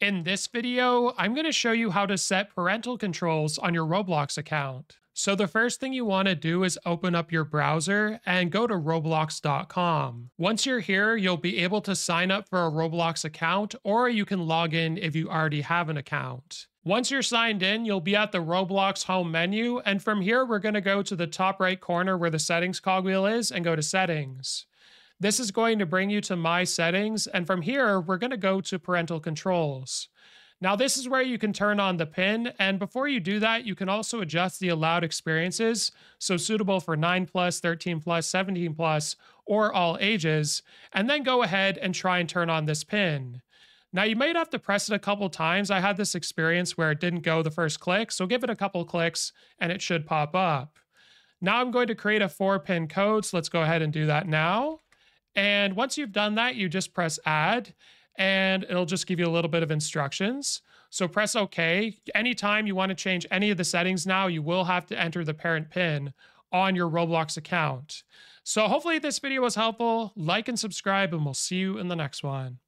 In this video, I'm going to show you how to set parental controls on your Roblox account. So the first thing you want to do is open up your browser and go to roblox.com. Once you're here, you'll be able to sign up for a Roblox account or you can log in if you already have an account. Once you're signed in, you'll be at the Roblox home menu, and from here, we're going to go to the top right corner where the settings cogwheel is and go to settings. This is going to bring you to My Settings, and from here, we're going to go to Parental Controls. Now, this is where you can turn on the pin, and before you do that, you can also adjust the allowed experiences, so suitable for 9 plus, 13 plus, 17 plus, or all ages, and then go ahead and try and turn on this pin. Now, you might have to press it a couple times. I had this experience where it didn't go the first click, so give it a couple clicks and it should pop up. Now I'm going to create a four pin code, so let's go ahead and do that now. And once you've done that, you just press add and it'll just give you a little bit of instructions. So press OK. Anytime you want to change any of the settings now, you will have to enter the parent pin on your Roblox account. So hopefully this video was helpful. Like and subscribe, and we'll see you in the next one.